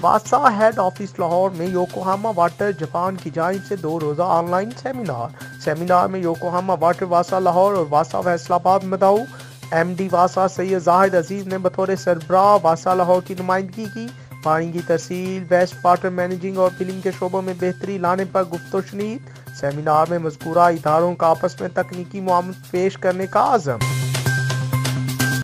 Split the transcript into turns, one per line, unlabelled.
واسا head office Lahore میں یوکوہاما water Japan کی جانب سے دو روزہ آن لائن سیمینار سیمینار میں یوکوہاما واٹر واسا لاہور اور واسا فیصل آباد مدعو. ایم ڈی واسا سید زاہد عزیز نے بطور سربراہ واسا لاہور کی نمائندگی کی. پانی کی ترسیل ویسٹ واٹر مینجنگ اور فلنگ کے شعبوں میں بہتری لانے پر گفت و شنید. سیمینار میں مذکورہ اداروں کا آپس میں تکنیکی معاملت پیش کرنے کا عزم.